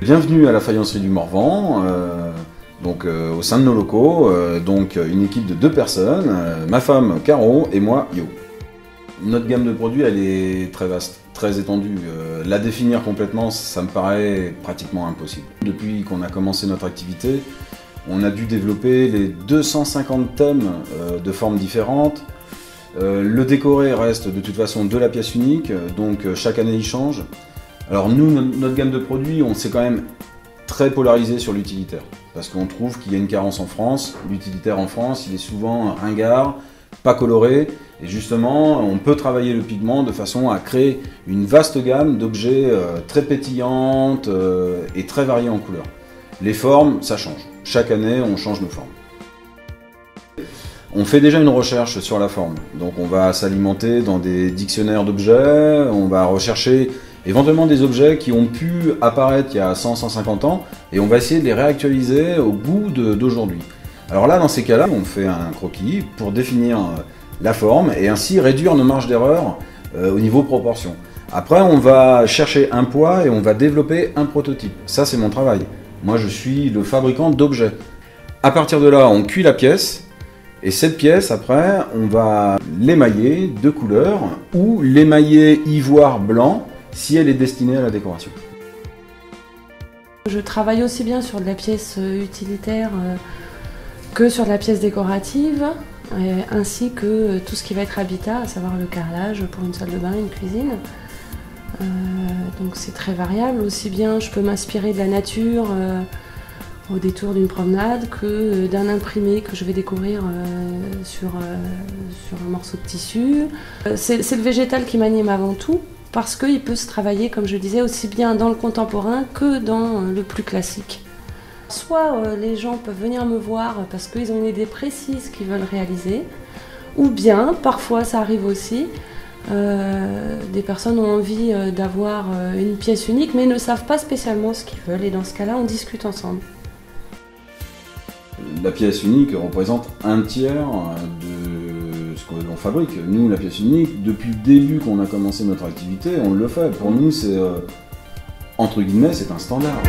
Bienvenue à la faïencerie du Morvan, euh, donc euh, au sein de nos locaux, euh, donc une équipe de deux personnes, ma femme Caro et moi Yo. Notre gamme de produits elle est très vaste, très étendue. La définir complètement, ça me paraît pratiquement impossible. Depuis qu'on a commencé notre activité, on a dû développer les 250 thèmes de formes différentes. Le décoré reste de toute façon de la pièce unique, donc chaque année il change. Alors nous, no- notre gamme de produits, on s'est quand même très polarisé sur l'utilitaire. Parce qu'on trouve qu'il y a une carence en France. L'utilitaire en France, il est souvent ringard, pas coloré. Et justement, on peut travailler le pigment de façon à créer une vaste gamme d'objets euh, très pétillantes euh, et très variés en couleurs. Les formes, ça change. Chaque année, on change nos formes. On fait déjà une recherche sur la forme. Donc on va s'alimenter dans des dictionnaires d'objets, on va rechercher éventuellement des objets qui ont pu apparaître il y a 100-150 ans, et on va essayer de les réactualiser au goût d'aujourd'hui. Alors là, dans ces cas-là, on fait un croquis pour définir euh, la forme et ainsi réduire nos marges d'erreur euh, au niveau proportion. Après, on va chercher un poids et on va développer un prototype. Ça, c'est mon travail. Moi, je suis le fabricant d'objets. À partir de là, on cuit la pièce, et cette pièce, après, on va l'émailler de couleur ou l'émailler ivoire blanc si elle est destinée à la décoration. Je travaille aussi bien sur de la pièce euh, utilitaire euh, que sur de la pièce décorative, et ainsi que euh, tout ce qui va être habitat, à savoir le carrelage pour une salle de bain, une cuisine. Euh, donc c'est très variable. Aussi bien je peux m'inspirer de la nature euh, au détour d'une promenade que euh, d'un imprimé que je vais découvrir euh, sur, euh, un morceau de tissu. Euh, c'est le végétal qui m'anime avant tout parce qu'il peut se travailler, comme je disais, aussi bien dans le contemporain que dans euh, le plus classique. Soit euh, les gens peuvent venir me voir parce qu'ils ont une idée précise qu'ils veulent réaliser, ou bien, parfois ça arrive aussi, euh, des personnes ont envie d'avoir une pièce unique mais ne savent pas spécialement ce qu'ils veulent et dans ce cas-là on discute ensemble. La pièce unique représente un tiers de fabrique. Nous, la pièce unique, depuis le début qu'on a commencé notre activité, on le fait. Pour nous, c'est, euh, entre guillemets, c'est un standard.